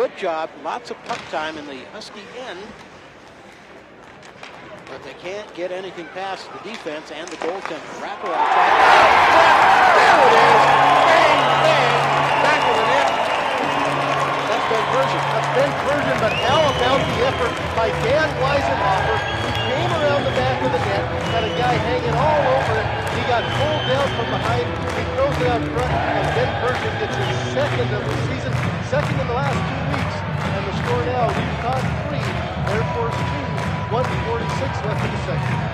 good job. Lots of puck time in the Husky end. But they can't get anything past the defense and the goaltender. Wraparound. There it is. Bang, bang. Back of the net. That's Ben Persian. That's Ben Persian, but how about the effort by Dan Weissenhofer, who came around the back of the net, had a guy hanging all over it. He got pulled down from behind. He throws it out front, and Ben Persian gets his second of the season, second in the last two 146 left in the second.